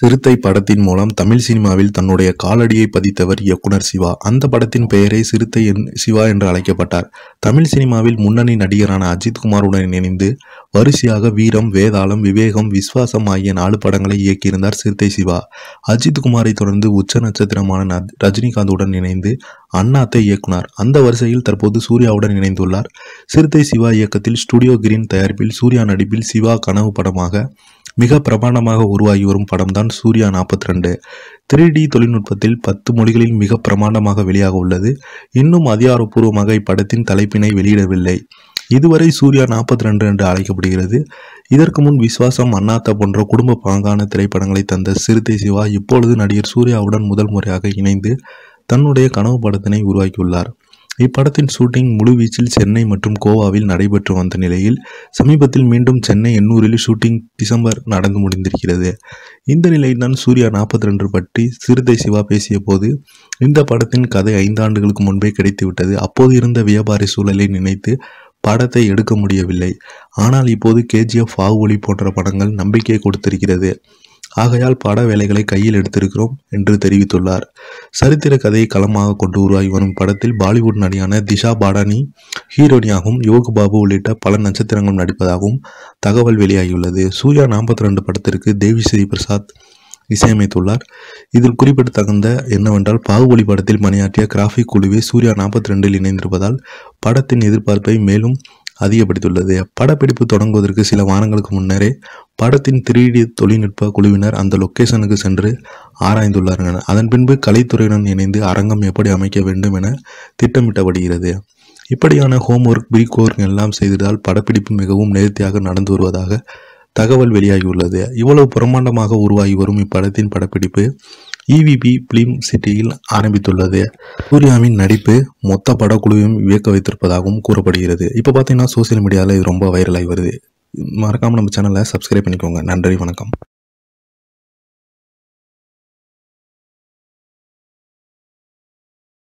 சிறுத்தை படத்தின் மூலம் தமிழ் சினிமாவில் தன்னுடைய காலடியை பதித்தவர் இயக்குனர் சிவா. அந்த படத்தின் பெயரே சிறுத்தை என்- சிவா என்று அழைக்கப்பட்டார். தமிழ் சினிமாவில் முன்னணி நடிகரான அஜித் குமாருடன் இணைந்து வரிசையாக வீரம் வேதாளம் விவேகம் விஸ்வாசம் ஆகிய நாலு படங்களை இயக்கியிருந்தார் சிறுத்தை சிவா. அஜித் குமாரை தொடர்ந்து உச்ச நட்சத்திரமான ந- ரஜினிகாந்துடன் இணைந்து அண்ணாத்தை இயக்குனார். அந்த வரிசையில் தற்போது சூர்யாவுடன் இணைந்துள்ளார். சிறுத்தை சிவா இயக்கத்தில் ஸ்டுடியோ கிரீன் தயாரிப்பில் சூர்யா நடிப்பில் சிவா கனவு படமாக மிக பிரமாண்டமாக உருவாகி வரும் படம்தான் சூர்யா நாற்பத்தி ரெண்டு த்ரீ டி தொழில்நுட்பத்தில் பத்து மொழிகளில் மிக பிரமாண்டமாக வெளியாக உள்ளது. இன்னும் அதிகாரப்பூர்வமாக இப்படத்தின் தலைப்பினை வெளியிடவில்லை. இதுவரை சூர்யா நாற்பத்தி ரெண்டு என்று அழைக்கப்படுகிறது. இதற்கு முன் விஸ்வாசம் அண்ணாத்த போன்ற குடும்ப பாங்கான திரைப்படங்களை தந்த சிறுத்தை சிவா இப்பொழுது நடிகர் சூர்யாவுடன் முதல் முறையாக இணைந்து தன்னுடைய கனவு படத்தினை உருவாக்கியுள்ளார். இப்படத்தின் ஷூட்டிங் முழுவீச்சில் சென்னை மற்றும் கோவாவில் நடைபெற்று வந்த நிலையில் சமீபத்தில் மீண்டும் சென்னை எண்ணூரில் ஷூட்டிங் டிசம்பர் நடந்து முடிந்திருக்கிறது. இந்த நிலையில்தான் சூர்யா நாற்பத்தி ரெண்டு பற்றி சிறுத்தை சிவா பேசிய போது இந்த படத்தின் கதை ஐந்தாண்டுகளுக்கு முன்பே கிடைத்துவிட்டது. அப்போது இருந்த வியாபாரி சூழலை நினைத்து படத்தை எடுக்க முடியவில்லை. ஆனால் இப்போது கேஜிஎஃப் பாகுபலி போன்ற படங்கள் நம்பிக்கை கொடுத்திருக்கிறது. ஆகையால் பட வேலைகளை கையில் எடுத்திருக்கிறோம் என்று தெரிவித்துள்ளார். சரித்திர கதையை களமாக கொண்டு உருவாகி வரும் படத்தில் பாலிவுட் நடிகான திஷா பாடானி ஹீரோனியாகவும் யோக பாபு உள்ளிட்ட பல நட்சத்திரங்களும் நடிப்பதாகவும் தகவல் வெளியாகியுள்ளது. சூர்யா நாற்பத்தி ரெண்டு படத்திற்கு தேவி ஸ்ரீ பிரசாத் இசையமைத்துள்ளார். இதில் குறிப்பிடத்தகுந்த என்னவென்றால் பாகுபலி படத்தில் பணியாற்றிய கிராஃபிக் குழுவே சூர்யா நாற்பத்தி ரெண்டில் இணைந்திருப்பதால் படத்தின் எதிர்பார்ப்பை மேலும் அதிகப்படுத்தியுள்ளது. படப்பிடிப்பு தொடங்குவதற்கு சில வாரங்களுக்கு முன்னரே படத்தின் திருடி தொழில்நுட்ப குழுவினர் அந்த லொக்கேஷனுக்கு சென்று ஆராய்ந்துள்ளார்கள். அதன் பின்பு கலைத்துறையுடன் இணைந்து அரங்கம் எப்படி அமைக்க வேண்டும் என திட்டமிட்டப்படுகிறது இப்படியான ஹோம்ஒர்க் ப்ரீக் ஒர்க் எல்லாம் செய்ததால் படப்பிடிப்பு மிகவும் நேர்த்தியாக நடந்து வருவதாக தகவல் வெளியாகியுள்ளது. இவ்வளவு பிரம்மாண்டமாக உருவாகி வரும் இப்படத்தின் படப்பிடிப்பு இவிபி பிலிம் சிட்டியில் ஆரம்பித்துள்ளது. சூர்யாவின் நடிப்பு மொத்த படக்குழுவையும் வியக்க வைத்திருப்பதாகவும் கூறப்படுகிறது. இப்போ பார்த்தீங்கன்னா சோஷியல் மீடியாவில் இது ரொம்ப வைரலாகி வருது. மறக்காமல் நம்ம சேனலை சப்ஸ்கிரைப் பண்ணிக்கோங்க. நன்றி வணக்கம்.